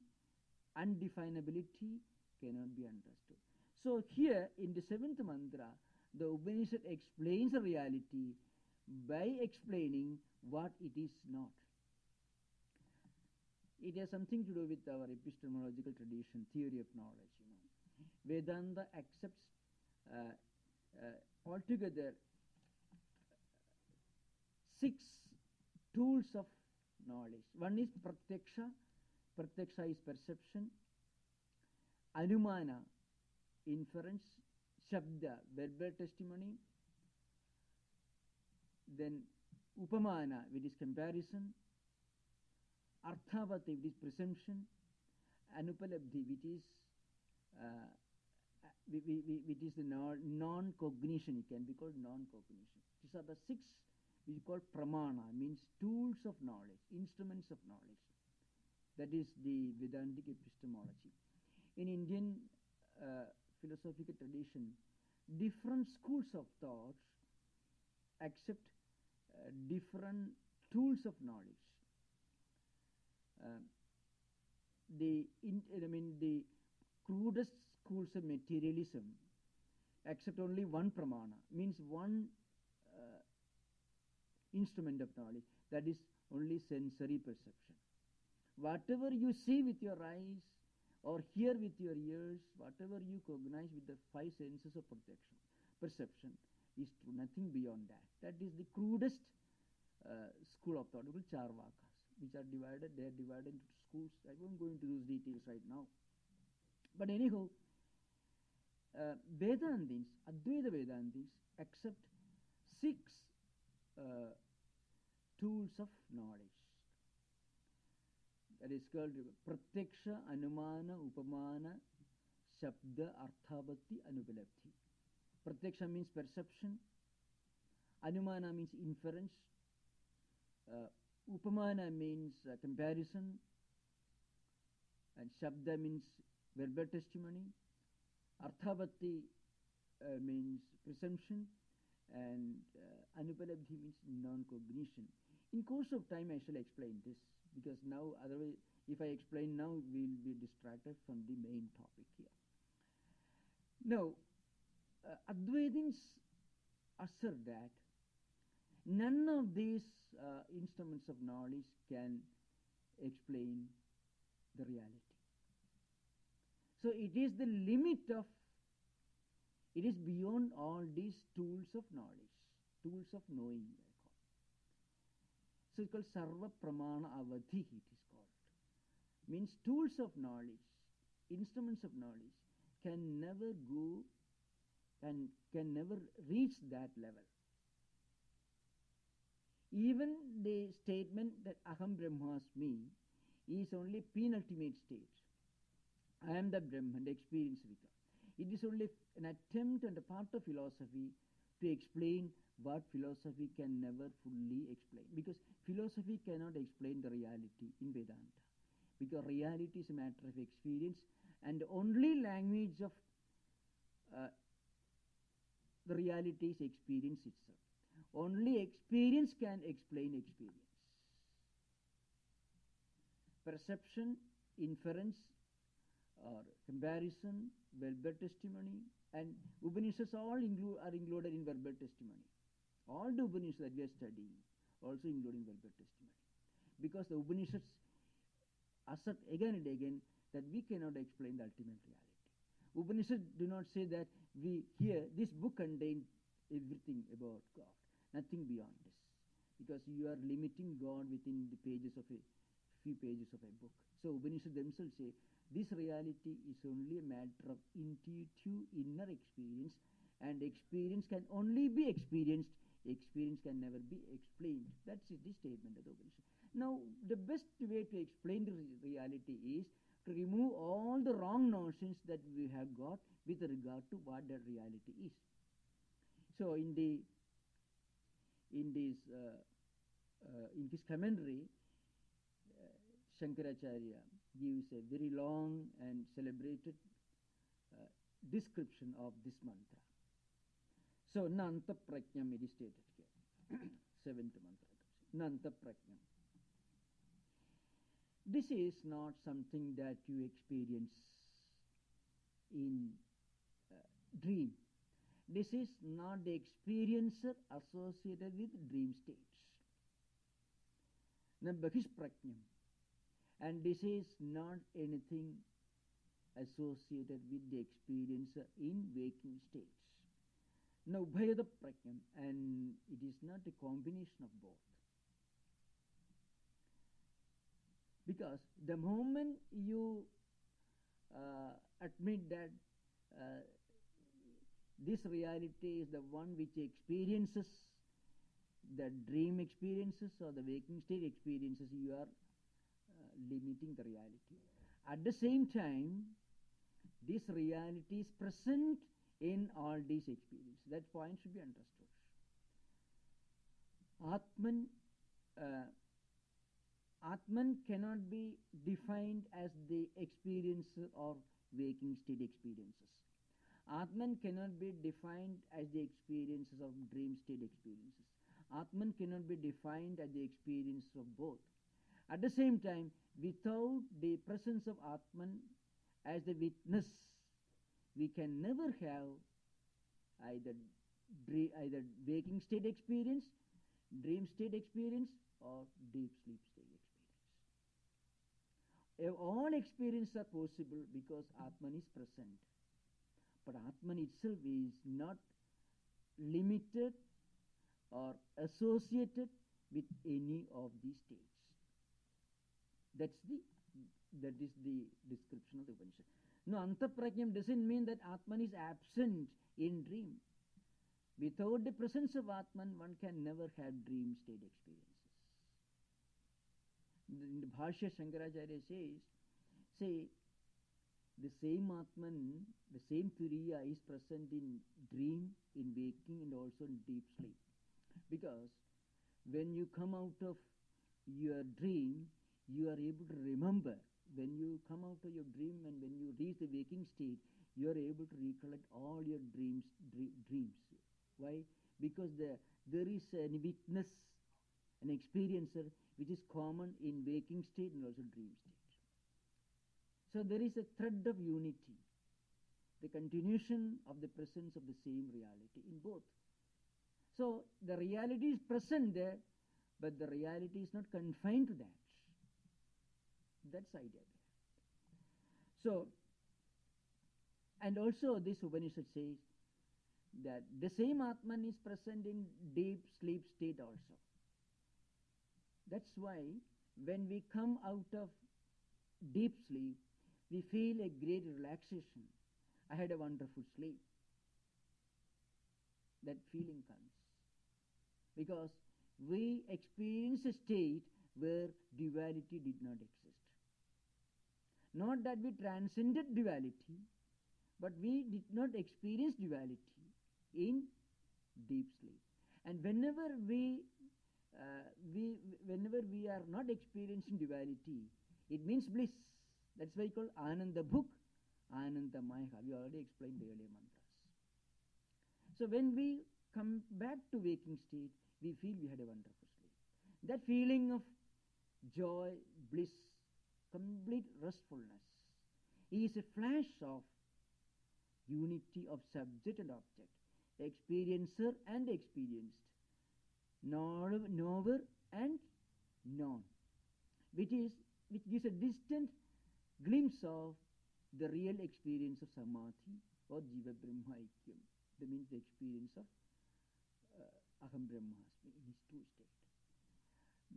undefinability cannot be understood. So here in the seventh mantra, the Upanishad explains the reality by explaining what it is not. It has something to do with our epistemological tradition, theory of knowledge. You know, Vedanta accepts uh, uh, altogether six tools of knowledge. One is pratyaksha. Pratyaksha is perception. Anumana, inference. Shabda, verbal testimony. Then upamana, which is comparison. Arthavati, which is presumption. Anupalabdhi, which is uh, which is the non-cognition, it can be called non-cognition. These are the six which is called pramana, means tools of knowledge, instruments of knowledge. That is the Vedantic epistemology. In Indian uh, philosophical tradition, different schools of thought accept uh, different tools of knowledge. Uh, the in, I mean the crudest schools of materialism accept only one pramana, means one uh, instrument of knowledge, that is only sensory perception. Whatever you see with your eyes or hear with your ears, whatever you cognize with the five senses of protection, perception is true, nothing beyond that. That is the crudest uh, school of thought, Charvakas, which are divided, they are divided into schools. I won't go into those details right now. But anyhow, uh, Vedantins, Advaita Vedantins accept six uh, tools of knowledge. That is called Pratyaksha, Anumana, Upamana, Shabda, Arthabhati, Anupalabdhi. Pratyaksha means perception. Anumana means inference. Uh, upamana means uh, comparison. And Shabda means verbal testimony. Arthavati uh, means presumption. And uh, Anupalabdhi means non-cognition. In course of time, I shall explain this because now, otherwise, if I explain now, we'll be distracted from the main topic here. Now, uh, Advaitins assert that none of these uh, instruments of knowledge can explain the reality. So it is the limit of, it is beyond all these tools of knowledge, tools of knowing. It's called Sarva Pramana Avadhi, it is called. Means tools of knowledge, instruments of knowledge can never go and can never reach that level. Even the statement that Aham Brahmasmi is only penultimate stage. I am the Brahman, the experience Vika. It is only an attempt on the part of philosophy to explain what philosophy can never fully explain. Because philosophy cannot explain the reality in Vedanta. Because reality is a matter of experience and the only language of uh, the reality is experience itself. Only experience can explain experience. Perception, inference, or comparison, verbal testimony, and Upanishads all are included in verbal testimony. All the Upanishads that we are studying also including verbal testimony. because the Upanishads assert again and again that we cannot explain the ultimate reality. Upanishads do not say that we here this book contains everything about God, nothing beyond this, because you are limiting God within the pages of a few pages of a book. So Upanishads themselves say this reality is only a matter of intuitive inner experience, and experience can only be experienced. Experience can never be explained. That's the statement of the Upanishad. Now, the best way to explain the reality is to remove all the wrong notions that we have got with regard to what the reality is. So, in the in this uh, uh, in his commentary, uh, Shankaracharya gives a very long and celebrated uh, description of this mantra. So, Nanta Prajnam it is stated here. [clears throat] Seventh mantra. Nanta Prajnam. This is not something that you experience in uh, dream. This is not the experiencer associated with dream states. Now, Bahishprajnam. And this is not anything associated with the experiencer in waking states. Now, Bhayada Prajnam, and it is not a combination of both. Because the moment you uh, admit that uh, this reality is the one which experiences the dream experiences or the waking state experiences, you are uh, limiting the reality. At the same time, this reality is present in all these experiences. That point should be understood. Atman, uh, Atman cannot be defined as the experiencer or waking state experiences. Atman cannot be defined as the experiences of dream state experiences. Atman cannot be defined as the experience of both. At the same time, without the presence of Atman as the witness, we can never have either dream, either waking state experience, dream state experience, or deep sleep state experience. All experiences are possible because Atman is present. But Atman itself is not limited or associated with any of these states. That's the that is the description of the Upanishad. Now, Antaprajnam doesn't mean that Atman is absent in dream. Without the presence of Atman, one can never have dream state experiences. In the Bhashya, Shankaracharya says, say, the same Atman, the same Turiya is present in dream, in waking, and also in deep sleep. Because when you come out of your dream, you are able to remember. When you come out of your dream and when you reach the waking state, you are able to recollect all your dreams. dreams. Why? Because the, there is a witness, an experiencer, which is common in waking state and also dream state. So there is a thread of unity, the continuation of the presence of the same reality in both. So the reality is present there, but the reality is not confined to that. That's idea. So, and also this Upanishad says that the same Atman is present in deep sleep state also. That's why when we come out of deep sleep, we feel a great relaxation. I had a wonderful sleep. That feeling comes. Because we experience a state where duality did not exist. Not that we transcended duality, but we did not experience duality in deep sleep. And whenever we, uh, we, whenever we are not experiencing duality, it means bliss. That's why called Anandabhuk, Ananda Maya. We already explained the earlier mantras. So when we come back to waking state, we feel we had a wonderful sleep. That feeling of joy, bliss, complete restfulness is a flash of unity of subject and object, experiencer and experienced, knower and known. which is which gives a distant glimpse of the real experience of samadhi or jiva brahma aikyam. That means the experience of uh, aham brahmasmi in his true state.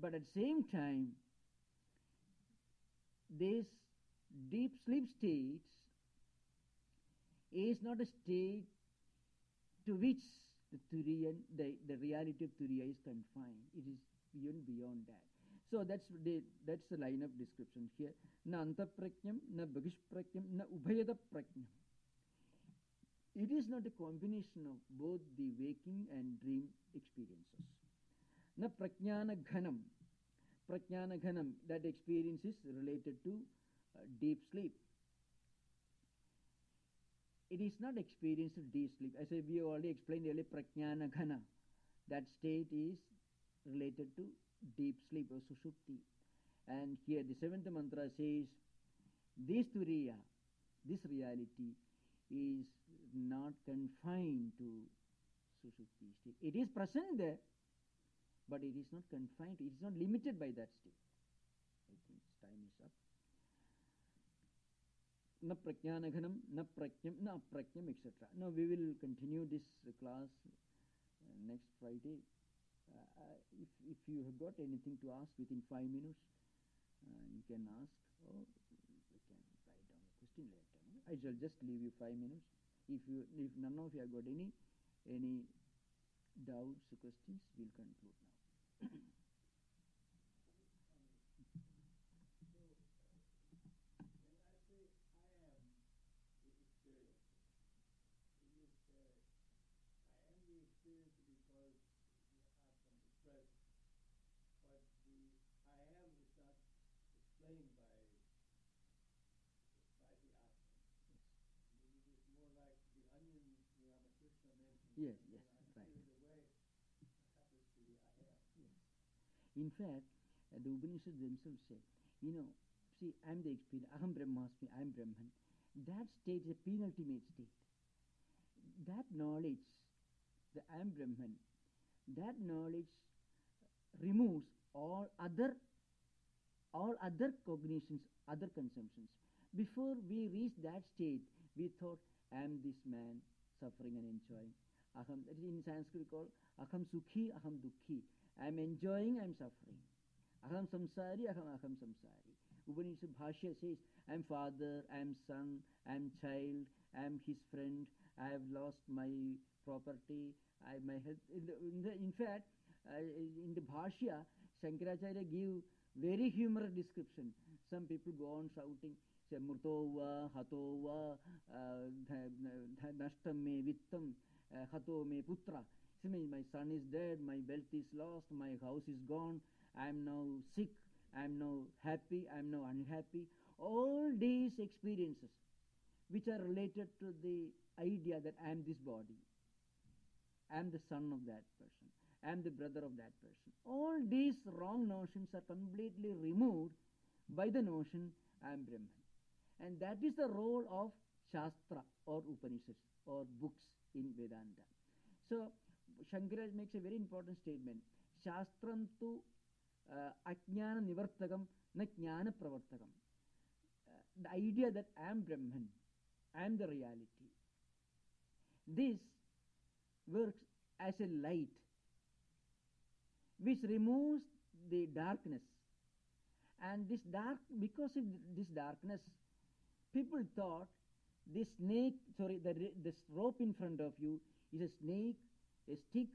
But at the same time, this deep sleep state is not a state to which the Turiyan, the, the reality of Turiya is confined. It is beyond beyond that. So that's the that's the line of description here. Na antahprajnam, na bahishprajnam, na ubhayatah prajnam. It is not a combination of both the waking and dream experiences. Na prajnana ghanam. Prajnana ghanam, that experience is related to uh, deep sleep. It is not experienced deep sleep. As we already explained earlier, prajnana ghana. That state is related to deep sleep or sushupti. And here the seventh mantra says, this turiya, this reality is not confined to sushupti state. It is present there, but it is not confined, it is not limited by that state. I think time is up. Na prajnanaghanam, na prajnam, na aprajnam, etc. Now we will continue this class uh, next Friday. Uh, if, if you have got anything to ask within five minutes, uh, you can ask or you can write down a question later. I shall just leave you five minutes. If you if none of you have got any any doubts or questions, we'll conclude now. Mm-hmm. In fact, the Upanishads themselves say, you know, see, I'm the experience, Aham Brahmasmi, I'm Brahman. That state is a penultimate state. That knowledge, the I am Brahman, that knowledge removes all other all other cognitions, other consumptions. Before we reach that state, we thought, I am this man suffering and enjoying. Aham, that is in Sanskrit called Aham Sukhi, Aham Dukhi. I am enjoying, I am suffering. Aham Samsari, Aham Aham Samsari. Upanishad Bhashya says, I am father, I am son, I am child, I am his friend, I have lost my property, I my health. In, the, in, the, in fact, uh, in the Bhashya, Shankaracharya give very humorous description. Some people go on shouting, say, Murto va, hato va, uh, nashtam me vittam, uh, hato me putra. My son is dead, my wealth is lost, my house is gone, I am now sick, I am now happy, I am now unhappy. All these experiences, which are related to the idea that I am this body, I am the son of that person, I am the brother of that person. All these wrong notions are completely removed by the notion I am Brahman. And that is the role of Shastra or Upanishads or books in Vedanta. So, Shankara makes a very important statement. Shastram tu uh, ajnana nivartakam na jnana pravartakam. Uh, the idea that I am Brahman, I am the reality. This works as a light which removes the darkness. And this dark, because of this darkness, people thought this snake, sorry, the, this rope in front of you is a snake, a stick,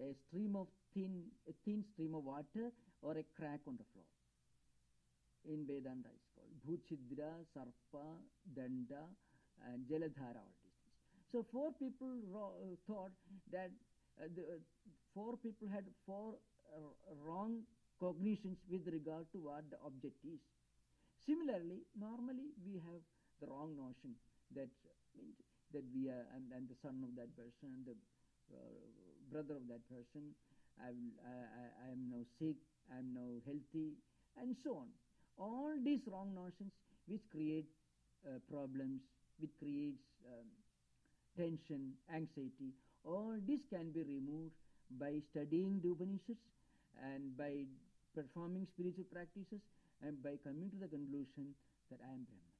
a stream of thin, a thin stream of water, or a crack on the floor. In Vedanta, it's called Bhuchidra, Sarpa, Danda, and Jaladhara, all these things. So four people ro- thought that uh, the, uh, four people had four uh, wrong cognitions with regard to what the object is. Similarly, normally we have the wrong notion that means that we are and, and the son of that person, the uh, brother of that person. I, will, I, I, I am now sick. I am now healthy, and so on. All these wrong notions which create uh, problems, which creates um, tension, anxiety. All this can be removed by studying the Upanishads and by performing spiritual practices, and by coming to the conclusion that I am Brahman.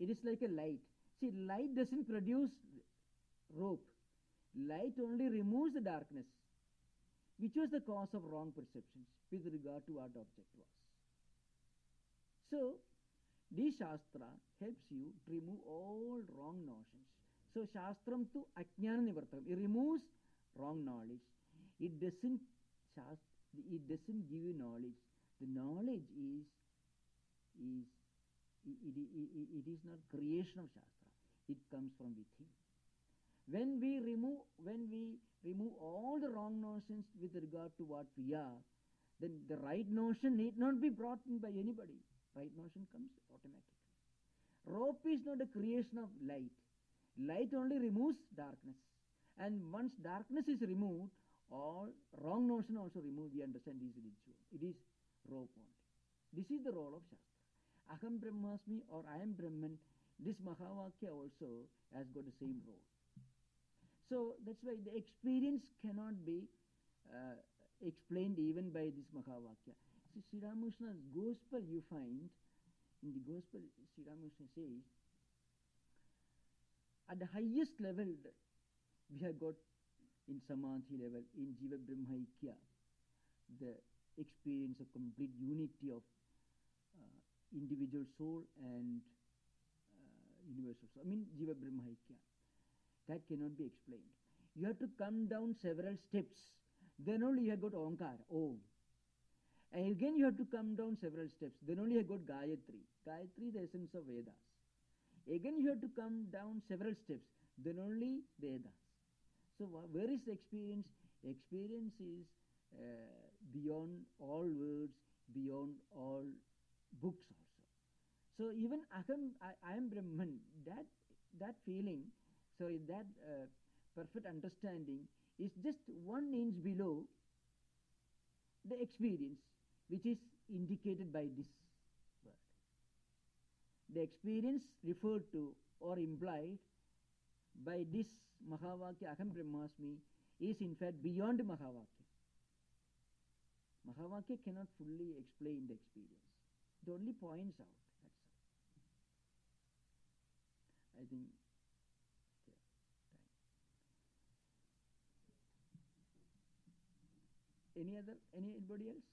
It is like a light. See, light doesn't produce rope. Light only removes the darkness, which was the cause of wrong perceptions with regard to what object was. So, this Shastra helps you to remove all wrong notions. So, Shastram tu Ajnana Nivartakam. It removes wrong knowledge. It doesn't it doesn't give you knowledge. The knowledge is is it, it, it, it is not creation of Shastra. It comes from within. When we remove when we remove all the wrong notions with regard to what we are, then the right notion need not be brought in by anybody. Right notion comes automatically. Rope is not a creation of light. Light only removes darkness. And once darkness is removed, all wrong notion also removed. We understand is It is rope only. This is the role of Shastra. Aham Brahmasmi or I am Brahman, this Mahavakya also has got the same role. So that's why the experience cannot be uh, explained even by this Mahavakya. So Sri Ramakrishna's Gospel you find, in the Gospel Sri Ramakrishna says, at the highest level we have got in Samadhi level, in Jiva Brahmaikya, the experience of complete unity of uh, individual soul and uh, universal soul. I mean, Jiva Brahmaikya. That cannot be explained. You have to come down several steps. Then only you have got Omkara, Om. And again you have to come down several steps. Then only you have got Gayatri. Gayatri is the essence of Vedas. Again you have to come down several steps. Then only Vedas. So where is the experience? Experience is uh, beyond all words, beyond all books also. So even Aham, I, I am Brahman, that, that feeling, sorry, that uh, perfect understanding is just one inch below the experience which is indicated by this word. The experience referred to or implied by this Mahavakya Aham Brahmasmi is in fact beyond Mahavakya. Mahavakya cannot fully explain the experience. It only points out. That's all. I think. Any other? Anybody else?